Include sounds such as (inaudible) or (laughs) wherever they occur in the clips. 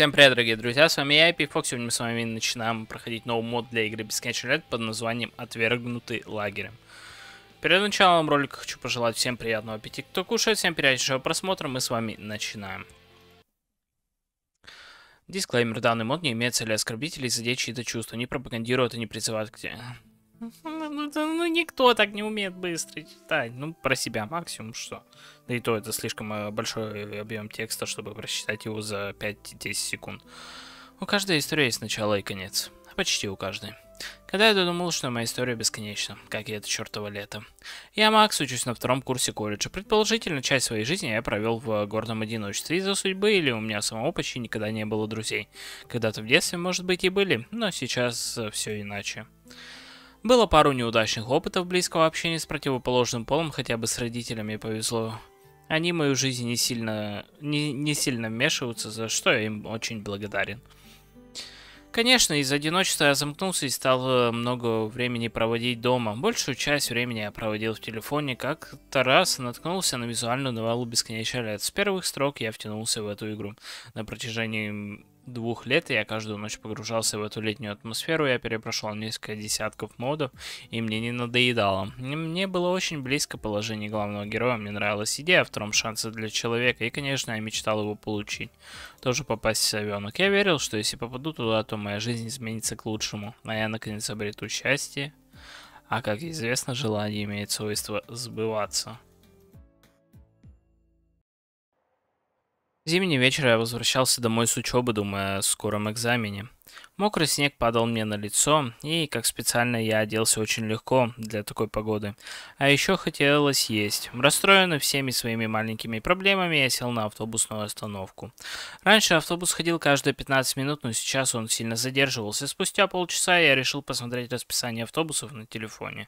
Всем привет, дорогие друзья, с вами я, Эпифок. Сегодня мы с вами начинаем проходить новый мод для игры Бесконечный лет под названием Отвергнутый лагерем. Перед началом ролика хочу пожелать всем приятного аппетита, кто кушает, всем приятнейшего просмотра, мы с вами начинаем. Дисклеймер, данный мод не имеет цели оскорбить или задеть чьи-то чувства, не пропагандирует и не призывает к... Ну, ну, никто так не умеет быстро читать. Ну, про себя максимум что. Да и то это слишком э, большой объем текста, чтобы прочитать его за 5-10 секунд. У каждой истории есть начало и конец. Почти у каждой. Когда я думал, что моя история бесконечна, как и это чертово лето. Я Макс, учусь на втором курсе колледжа. Предположительно, часть своей жизни я провел в гордом одиночестве из-за судьбы или у меня самого почти никогда не было друзей. Когда-то в детстве, может быть, и были, но сейчас э, все иначе. Было пару неудачных опытов близкого общения с противоположным полом, хотя бы с родителями повезло. Они в мою жизнь не сильно, не, не сильно вмешиваются, за что я им очень благодарен. Конечно, из одиночества я замкнулся и стал э, много времени проводить дома. Большую часть времени я проводил в телефоне, как-то раз наткнулся на визуальную новеллу «Бесконечный лет». С первых строк я втянулся в эту игру. На протяжении двух лет я каждую ночь погружался в эту летнюю атмосферу, я перепрошел несколько десятков модов, и мне не надоедало. Мне было очень близко положение главного героя, мне нравилась идея о втором шансе для человека, и, конечно, я мечтал его получить. Тоже попасть в совенок. Я верил, что если попаду туда, то моя жизнь изменится к лучшему, а я наконец обрету счастье. А как известно, желание имеет свойство сбываться. Зимний вечер я возвращался домой с учебы, думая о скором экзамене. Мокрый снег падал мне на лицо, и, как специально, я оделся очень легко для такой погоды. А еще хотелось есть. Расстроенный всеми своими маленькими проблемами, я сел на автобусную остановку. Раньше автобус ходил каждые 15 минут, но сейчас он сильно задерживался. Спустя полчаса я решил посмотреть расписание автобусов на телефоне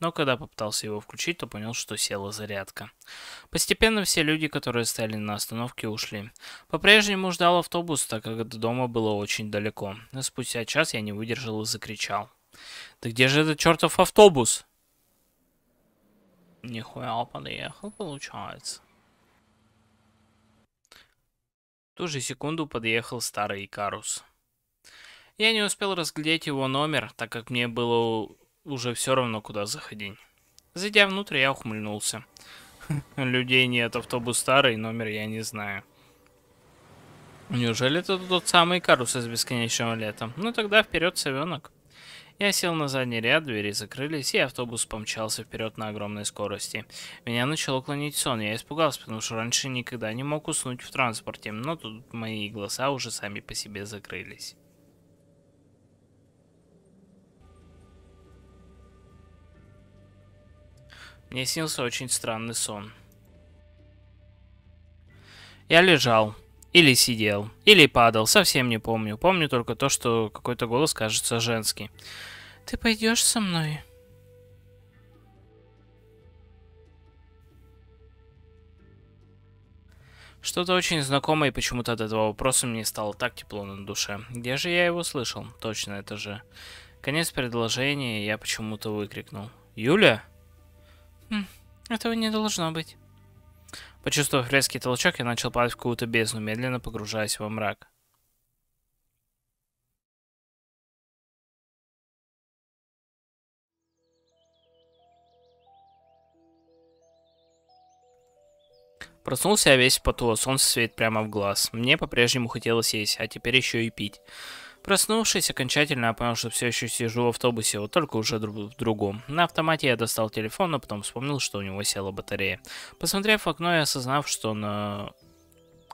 но когда попытался его включить, то понял, что села зарядка. Постепенно все люди, которые стояли на остановке, ушли. По-прежнему ждал автобус, так как до дома было очень далеко. Спустя час я не выдержал и закричал. «Да где же этот чертов автобус?» Нихуя подъехал, получается. В ту же секунду подъехал старый Икарус. Я не успел разглядеть его номер, так как мне было уже все равно, куда заходить. Зайдя внутрь, я ухмыльнулся. (laughs) Людей нет, автобус старый, номер я не знаю. Неужели это тот самый карус из бесконечного лета? Ну тогда вперед, совенок. Я сел на задний ряд, двери закрылись, и автобус помчался вперед на огромной скорости. Меня начало клонить сон, я испугался, потому что раньше никогда не мог уснуть в транспорте, но тут мои глаза уже сами по себе закрылись. Мне снился очень странный сон. Я лежал. Или сидел. Или падал. Совсем не помню. Помню только то, что какой-то голос кажется женский. «Ты пойдешь со мной?» Что-то очень знакомое, и почему-то от этого вопроса мне стало так тепло на душе. Где же я его слышал? Точно, это же... Конец предложения я почему-то выкрикнул. «Юля?» Хм, этого не должно быть. Почувствовав резкий толчок, я начал падать в какую-то бездну, медленно погружаясь во мрак. Проснулся я весь в поту, а солнце светит прямо в глаз. Мне по-прежнему хотелось есть, а теперь еще и пить. Проснувшись окончательно, я понял, что все еще сижу в автобусе, вот только уже в другом. На автомате я достал телефон, но потом вспомнил, что у него села батарея. Посмотрев в окно и осознав, что на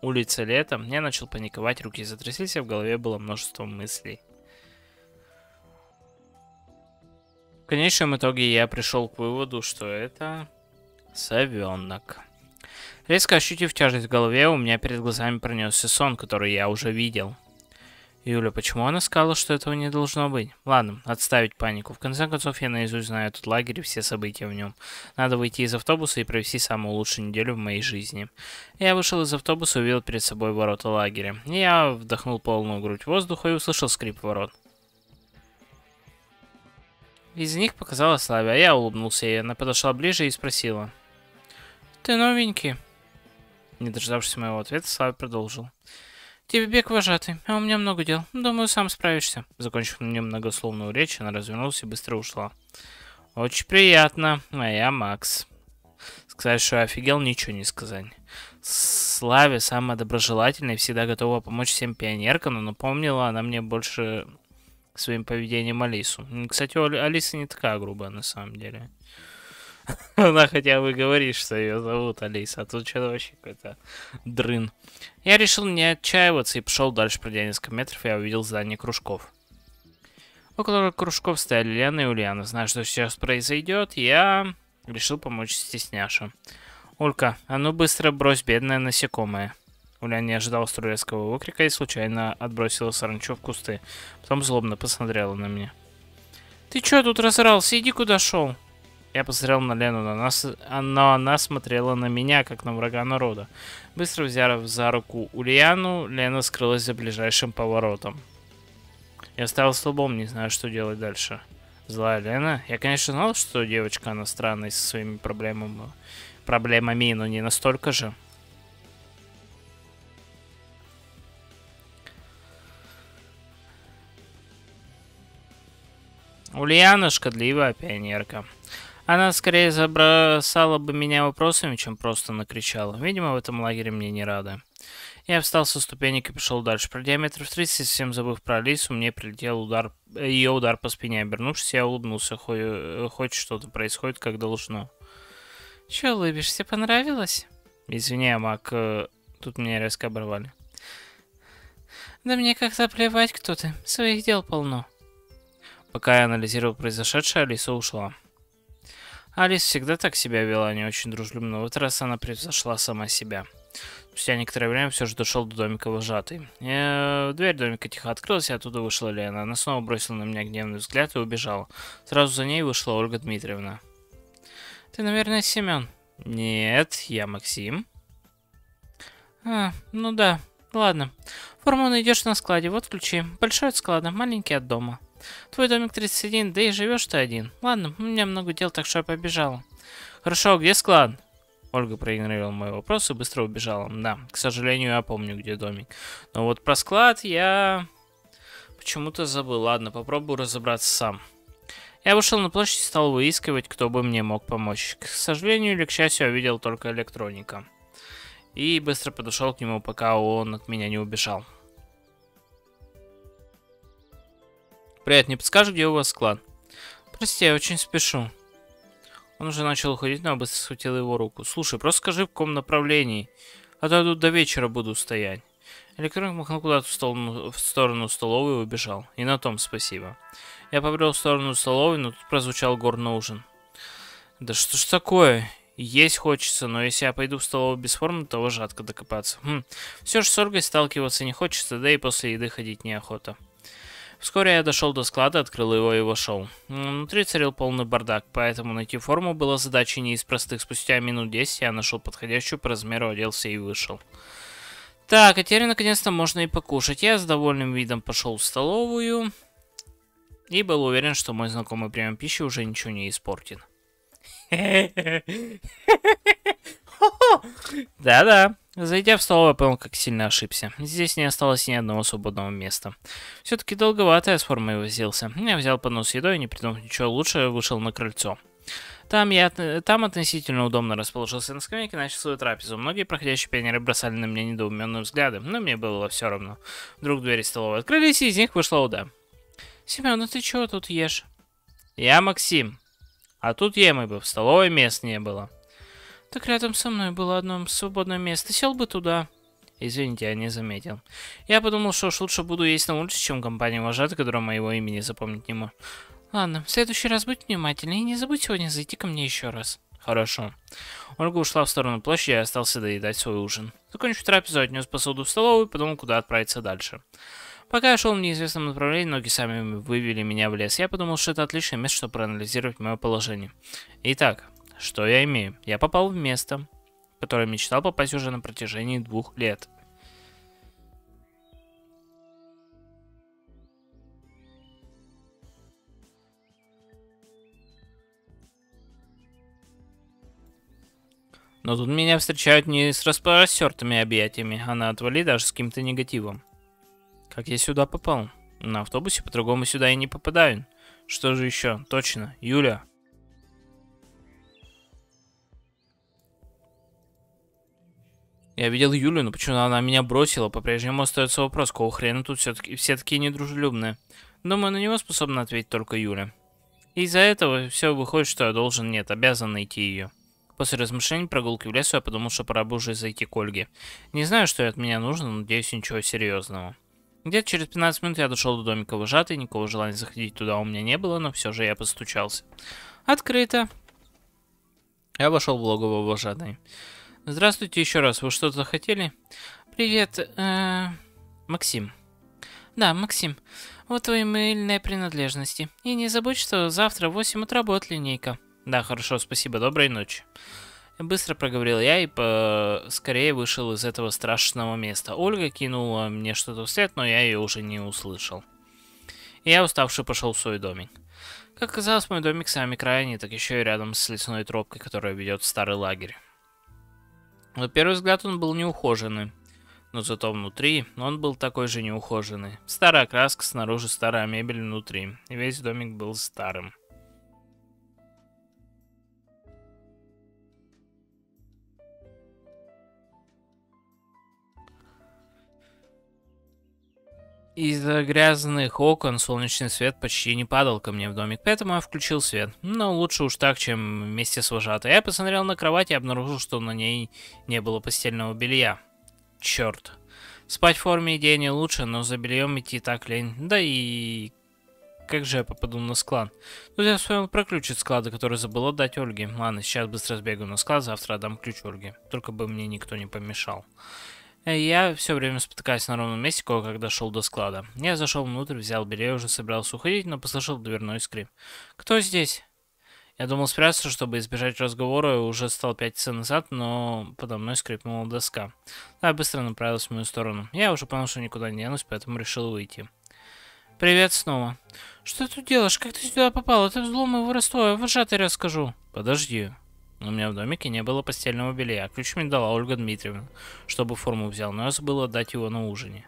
улице лето, я начал паниковать, руки затряслись, а в голове было множество мыслей. В конечном итоге я пришел к выводу, что это совенок. Резко ощутив тяжесть в голове, у меня перед глазами пронесся сон, который я уже видел. Юля, почему она сказала, что этого не должно быть? Ладно, отставить панику. В конце концов, я наизусть знаю этот лагерь и все события в нем. Надо выйти из автобуса и провести самую лучшую неделю в моей жизни. Я вышел из автобуса и увидел перед собой ворота лагеря. Я вдохнул полную грудь воздуха и услышал скрип ворот. Из них показалась Славя, а я улыбнулся ей. Она подошла ближе и спросила. «Ты новенький?» Не дождавшись моего ответа, Славя продолжил. Тебе бег вожатый, а у меня много дел. Думаю, сам справишься. Закончив немногословную речь, она развернулась и быстро ушла. Очень приятно, а я Макс. Сказать, что я офигел, ничего не сказать. Славе самая доброжелательная и всегда готова помочь всем пионеркам, но напомнила она мне больше своим поведением Алису. Кстати, Алиса не такая грубая на самом деле. Она хотя бы говорит, что ее зовут Алиса, а тут что-то вообще какой-то дрын. Я решил не отчаиваться и пошел дальше, пройдя несколько метров, я увидел здание кружков. Около кружков стояли Лена и Ульяна. Зная, что сейчас произойдет, я решил помочь стесняшу. Улька, а ну быстро брось бедное насекомое. Уля не ожидала столь выкрика и случайно отбросила саранчу в кусты. Потом злобно посмотрела на меня. «Ты чё тут разорался? Иди куда шел!» Я посмотрел на Лену, на нас, но она смотрела на меня, как на врага народа. Быстро взяв за руку Ульяну, Лена скрылась за ближайшим поворотом. Я стал столбом, не знаю, что делать дальше. Злая Лена. Я, конечно, знал, что девочка, она странная со своими проблемами, проблемами, но не настолько же. Ульяна шкодливая пионерка. Она скорее забросала бы меня вопросами, чем просто накричала. Видимо, в этом лагере мне не рада. Я встал со ступенек и пошел дальше. Пройдя метров 30, совсем забыв про Алису, мне прилетел удар, ее удар по спине. Обернувшись, я улыбнулся. Хоть, хоть что-то происходит, как должно. Че улыбишься? Понравилось? Извини, Мак, э, тут меня резко оборвали. Да мне как-то плевать, кто ты. Своих дел полно. Пока я анализировал произошедшее, Алиса ушла. Алис всегда так себя вела, не очень дружелюбно. В этот раз она превзошла сама себя. Спустя некоторое время все же дошел до домика вожатый. Я... Дверь домика тихо открылась, и оттуда вышла Лена. Она снова бросила на меня гневный взгляд и убежала. Сразу за ней вышла Ольга Дмитриевна. Ты, наверное, Семен? Нет, я Максим. А, ну да, ладно. Форму найдешь на складе, вот ключи. Большой от склада, маленький от дома. Твой домик 31, да и живешь ты один. Ладно, у меня много дел, так что я побежала. Хорошо, где склад? Ольга проигнорировала мой вопрос и быстро убежала. Да, к сожалению, я помню, где домик. Но вот про склад я почему-то забыл. Ладно, попробую разобраться сам. Я вышел на площадь и стал выискивать, кто бы мне мог помочь. К сожалению или к счастью, я видел только электроника. И быстро подошел к нему, пока он от меня не убежал. Привет, не подскажешь, где у вас склад? Прости, я очень спешу. Он уже начал уходить, но быстро схватил его руку. Слушай, просто скажи, в каком направлении. А то я тут до вечера буду стоять. Электроник махнул куда-то в сторону, в сторону столовой и убежал. И на том спасибо. Я побрел в сторону столовой, но тут прозвучал горный ужин. Да что ж такое? Есть хочется, но если я пойду в столовую без формы, то жадко докопаться. Хм. Все же с Ольгой сталкиваться не хочется, да и после еды ходить неохота. Вскоре я дошел до склада, открыл его и вошел. Внутри царил полный бардак, поэтому найти форму было задачей не из простых. Спустя минут 10 я нашел подходящую по размеру, оделся и вышел. Так, а теперь наконец-то можно и покушать. Я с довольным видом пошел в столовую и был уверен, что мой знакомый прием пищи уже ничего не испортит. (laughs) Да-да. Зайдя в столовую, понял, как сильно ошибся. Здесь не осталось ни одного свободного места. Все-таки долговато я с формой возился. Я взял поднос с едой и, не придумав ничего лучше, вышел на крыльцо. Там я там относительно удобно расположился на скамейке и начал свою трапезу. Многие проходящие пионеры бросали на меня недоуменные взгляды, но мне было все равно. Вдруг двери столовой открылись, и из них вышла Уда. «Семен, а ты чего тут ешь?» «Я Максим. А тут ем бы, в столовой мест не было». Так рядом со мной было одно свободное место. Сел бы туда. Извините, я не заметил. Я подумал, что уж лучше буду есть на улице, чем компания вожатый, которая моего имени запомнить не может. Ладно, в следующий раз будь внимательней и не забудь сегодня зайти ко мне еще раз. Хорошо. Ольга ушла в сторону площади, и остался доедать свой ужин. Закончив трапезу, отнес посуду в столовую и подумал, куда отправиться дальше. Пока я шел в неизвестном направлении, ноги сами вывели меня в лес. Я подумал, что это отличное место, чтобы проанализировать мое положение. Итак, что я имею? Я попал в место, которое мечтал попасть уже на протяжении двух лет. Но тут меня встречают не с распростертыми объятиями, а на отвали даже с каким-то негативом. Как я сюда попал? На автобусе по-другому сюда и не попадаю. Что же еще? Точно, Юля. Я видел Юлю, но почему она меня бросила? По-прежнему остается вопрос, кого хрена тут все-таки все такие недружелюбные. Думаю, на него способна ответить только Юля. Из-за этого все выходит, что я должен, нет, обязан найти ее. После размышлений прогулки в лесу я подумал, что пора бы уже зайти к Ольге. Не знаю, что от меня нужно, но надеюсь, ничего серьезного. Где-то через 15 минут я дошел до домика вожатой, никакого желания заходить туда у меня не было, но все же я постучался. Открыто. Я вошел в логово вожатой. Здравствуйте еще раз. Вы что-то хотели? Привет, э Максим. Да, Максим. Вот твои мыльные принадлежности. И не забудь, что завтра в 8 утра будет линейка. Да, хорошо, спасибо. Доброй ночи. Быстро проговорил я и скорее вышел из этого страшного места. Ольга кинула мне что-то вслед, но я ее уже не услышал. И я уставший пошел в свой домик. Как оказалось, мой домик сами крайне, так еще и рядом с лесной тропкой, которая ведет в старый лагерь. На первый взгляд он был неухоженный, но зато внутри он был такой же неухоженный. Старая краска снаружи, старая мебель внутри, весь домик был старым. Из-за грязных окон солнечный свет почти не падал ко мне в домик, поэтому я включил свет. Но лучше уж так, чем вместе с вожатой. Я посмотрел на кровать и обнаружил, что на ней не было постельного белья. Черт. Спать в форме идея не лучше, но за бельем идти так лень. Да и... Как же я попаду на склад? Тут я вспомнил про ключ от склада, который забыл отдать Ольге. Ладно, сейчас быстро сбегу на склад, завтра отдам ключ Ольге. Только бы мне никто не помешал. Я все время спотыкаюсь на ровном месте, когда шел до склада. Я зашел внутрь, взял белье, уже собирался уходить, но послышал дверной скрип. «Кто здесь?» Я думал спрятаться, чтобы избежать разговора, и уже стал пятиться назад, но подо мной скрипнула доска. Я быстро направился в мою сторону. Я уже понял, что никуда не денусь, поэтому решил выйти. «Привет снова. Что ты тут делаешь? Как ты сюда попал? Это взлом и воровство. Я вожатый расскажу». «Подожди. У меня в домике не было постельного белья. Ключ мне дала Ольга Дмитриевна, чтобы форму взял, но я забыл отдать его на ужине.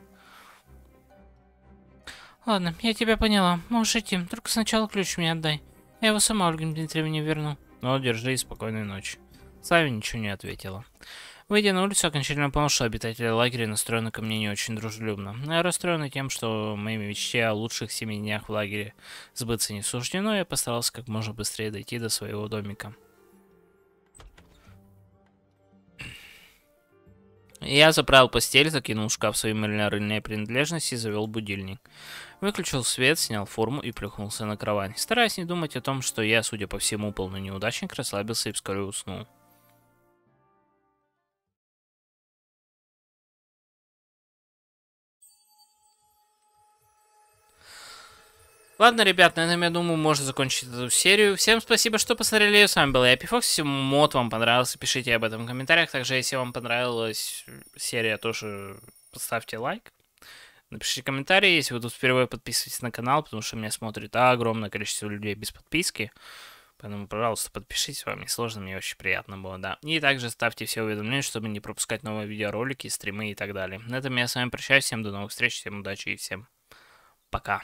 Ладно, я тебя поняла. Можешь идти. Только сначала ключ мне отдай. Я его сама Ольге Дмитриевне верну. Ну, держи и спокойной ночи. Славя ничего не ответила. Выйдя на улицу, окончательно понял, что обитатели лагеря настроены ко мне не очень дружелюбно. Я расстроен тем, что моими мечте о лучших семи днях в лагере сбыться не суждено, я постарался как можно быстрее дойти до своего домика. Я заправил постель, закинул в шкаф свои мыльно-рыльные принадлежности и завел будильник. Выключил свет, снял форму и плюхнулся на кровать. Стараясь не думать о том, что я, судя по всему, полный неудачник, расслабился и вскоре уснул. Ладно, ребят, на этом, я думаю, можно закончить эту серию. Всем спасибо, что посмотрели. С вами был я, Пифокс. Если мод вам понравился, пишите об этом в комментариях. Также, если вам понравилась серия, тоже поставьте лайк. Напишите комментарий, если вы тут впервые подписывайтесь на канал, потому что меня смотрит огромное количество людей без подписки. Поэтому, пожалуйста, подпишитесь, вам не сложно, мне очень приятно было, да. И также ставьте все уведомления, чтобы не пропускать новые видеоролики, стримы и так далее. На этом я с вами прощаюсь, всем до новых встреч, всем удачи и всем пока.